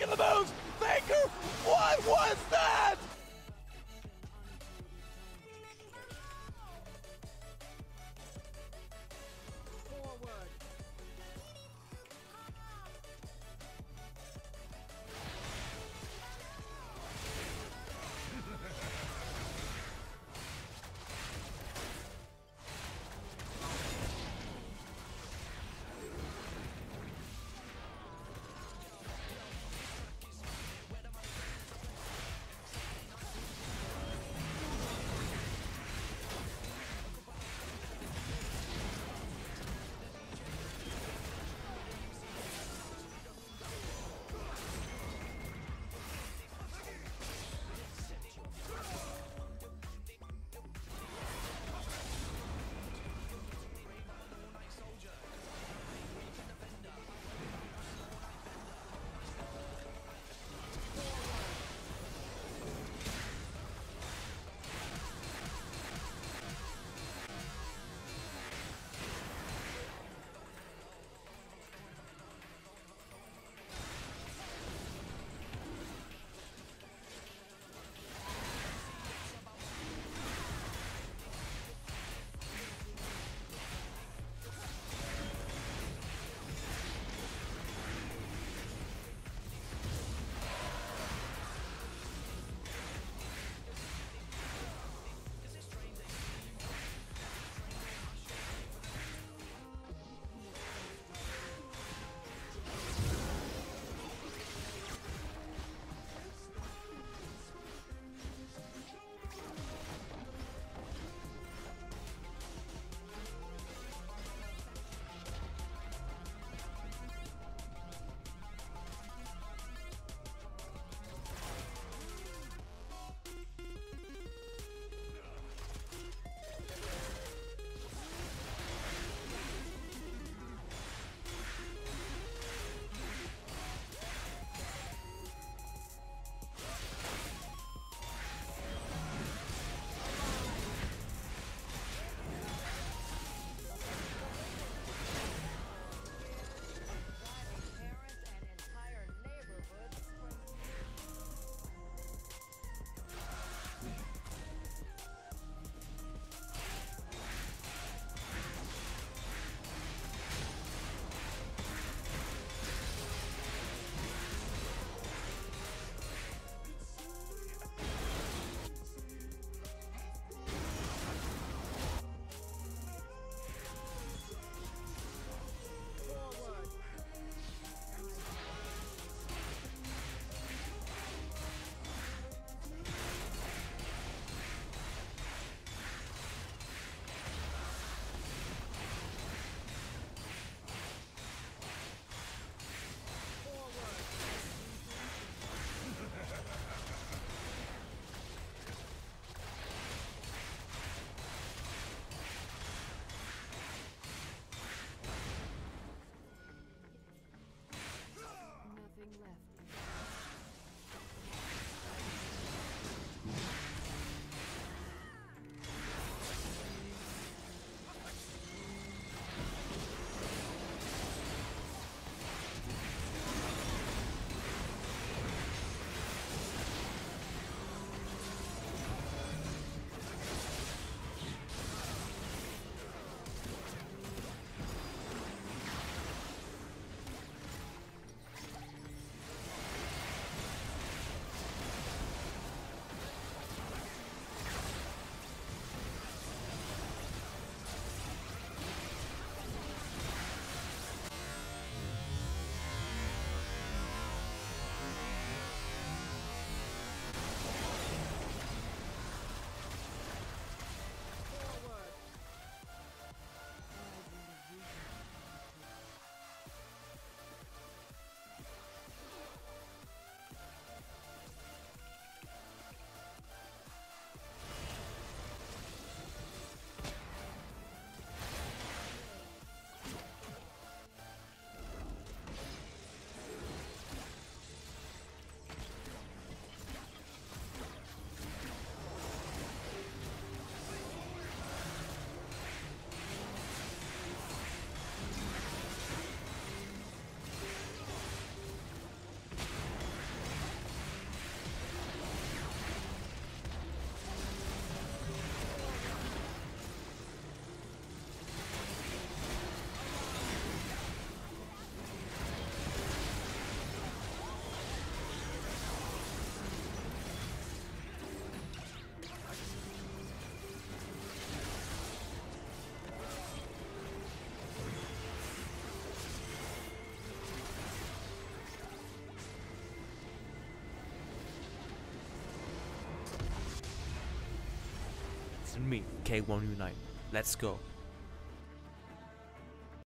Look at the moves! Faker! What was that? And me, K1 Unite. Let's go.